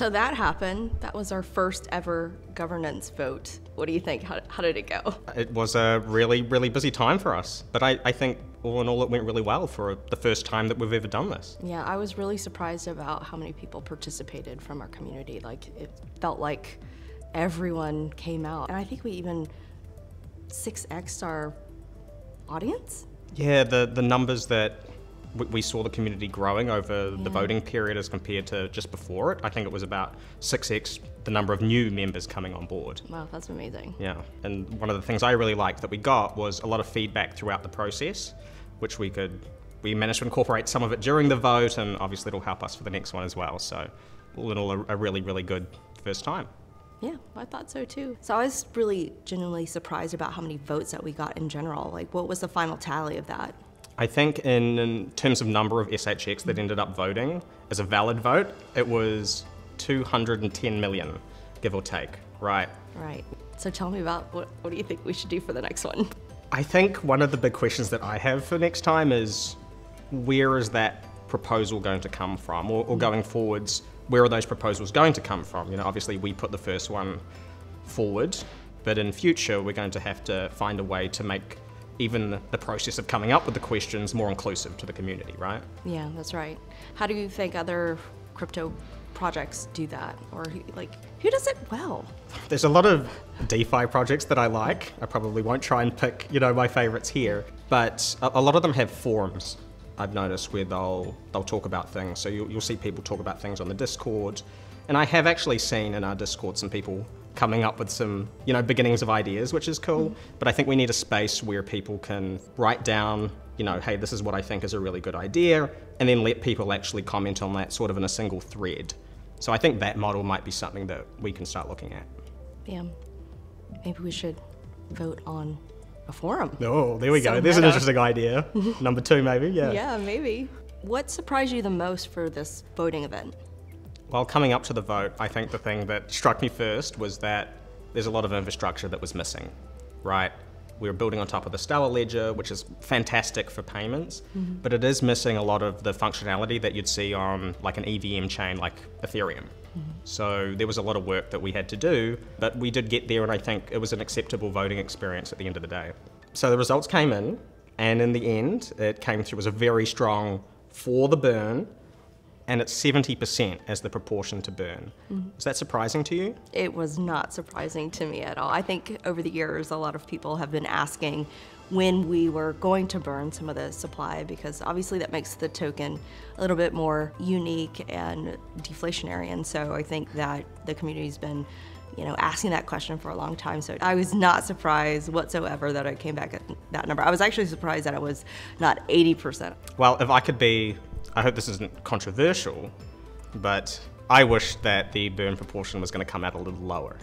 So that happened. That was our first ever governance vote. What do you think? How, how did it go? It was a really, really busy time for us. But I, I think all in all, it went really well for the first time that we've ever done this. Yeah, I was really surprised about how many people participated from our community. Like, it felt like everyone came out. And I think we even 6x our audience. Yeah, the, the numbers that we saw the community growing over yeah. the voting period as compared to just before it. I think it was about 6x the number of new members coming on board. Wow, that's amazing. Yeah, and one of the things I really liked that we got was a lot of feedback throughout the process, which we could, we managed to incorporate some of it during the vote, and obviously it'll help us for the next one as well. So, all in all, a, a really, really good first time. Yeah, I thought so too. So I was really genuinely surprised about how many votes that we got in general. Like, what was the final tally of that? I think in, in, terms of number of SHX that ended up voting as a valid vote, it was 210 million, give or take, right? Right. So tell me about what, what do you think we should do for the next one? I think one of the big questions that I have for next time is where is that proposal going to come from? Or, or mm. going forwards, where are those proposals going to come from? You know, obviously we put the first one forward, but in future we're going to have to find a way to make even the process of coming up with the questions more inclusive to the community, right? Yeah, that's right. How do you think other crypto projects do that? Or like, who does it well? There's a lot of DeFi projects that I like. I probably won't try and pick, you know, my favorites here, but a, a lot of them have forums. I've noticed where they'll they'll talk about things. So you'll, you'll see people talk about things on the Discord, and I have actually seen in our Discord some people coming up with some, you know, beginnings of ideas, which is cool. Mm. But I think we need a space where people can write down, you know, hey, this is what I think is a really good idea, and then let people actually comment on that sort of in a single thread. So I think that model might be something that we can start looking at. Yeah. Maybe we should vote on a forum. Oh, there we go. There's an interesting idea. Number two, maybe. Yeah. Yeah, maybe. What surprised you the most for this voting event? Well, coming up to the vote, I think the thing that struck me first was that there's a lot of infrastructure that was missing, right? We were building on top of the Stellar Ledger, which is fantastic for payments, mm-hmm. but it is missing a lot of the functionality that you'd see on like an EVM chain like Ethereum. Mm-hmm. So there was a lot of work that we had to do, but we did get there, and I think it was an acceptable voting experience at the end of the day. So the results came in, and in the end, it came through as a very strong for the burn and it's 70% as the proportion to burn. Mm-hmm. Is that surprising to you? It was not surprising to me at all. I think over the years, a lot of people have been asking when we were going to burn some of the supply because obviously that makes the token a little bit more unique and deflationary. And so I think that the community's been you know, asking that question for a long time. So I was not surprised whatsoever that I came back at that number. I was actually surprised that it was not 80%. Well, if I could be I hope this isn't controversial, but I wish that the burn proportion was going to come out a little lower.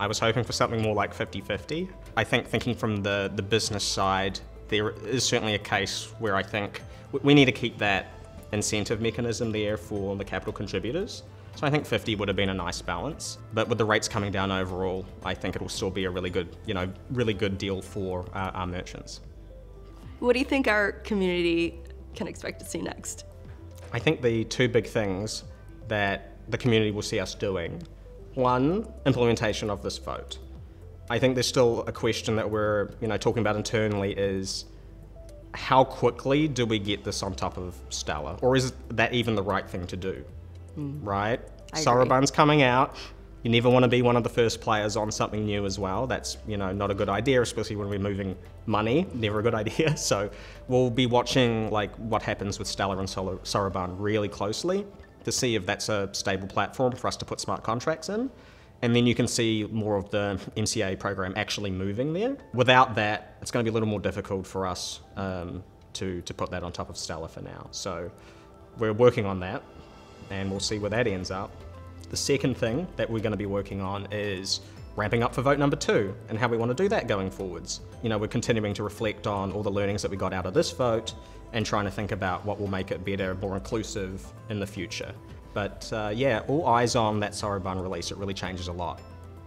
I was hoping for something more like 50-50. I think thinking from the, the business side, there is certainly a case where I think we need to keep that incentive mechanism there for the capital contributors. So I think 50 would have been a nice balance. But with the rates coming down overall, I think it'll still be a really good, you know, really good deal for our, our merchants. What do you think our community can expect to see next? I think the two big things that the community will see us doing one, implementation of this vote. I think there's still a question that we're you know talking about internally is how quickly do we get this on top of Stellar, or is that even the right thing to do? Mm. Right? Soroban's coming out. You never want to be one of the first players on something new as well. That's you know not a good idea, especially when we're moving money. Never a good idea. So we'll be watching like what happens with Stellar and Soroban really closely to see if that's a stable platform for us to put smart contracts in. And then you can see more of the MCA program actually moving there. Without that, it's going to be a little more difficult for us um, to, to put that on top of Stellar for now. So we're working on that and we'll see where that ends up. The second thing that we're going to be working on is ramping up for vote number two and how we want to do that going forwards. You know, we're continuing to reflect on all the learnings that we got out of this vote and trying to think about what will make it better, more inclusive in the future. But uh, yeah, all eyes on that Soroban release. It really changes a lot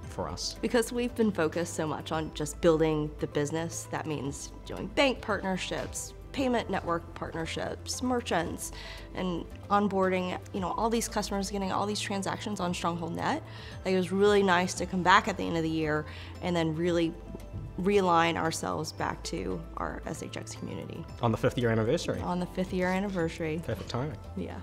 for us. Because we've been focused so much on just building the business, that means doing bank partnerships, payment network partnerships, merchants, and onboarding, you know, all these customers getting all these transactions on Stronghold Net. Like it was really nice to come back at the end of the year and then really realign ourselves back to our SHX community On the fifth year anniversary. on the fifth year anniversary. Perfect timing. Yeah.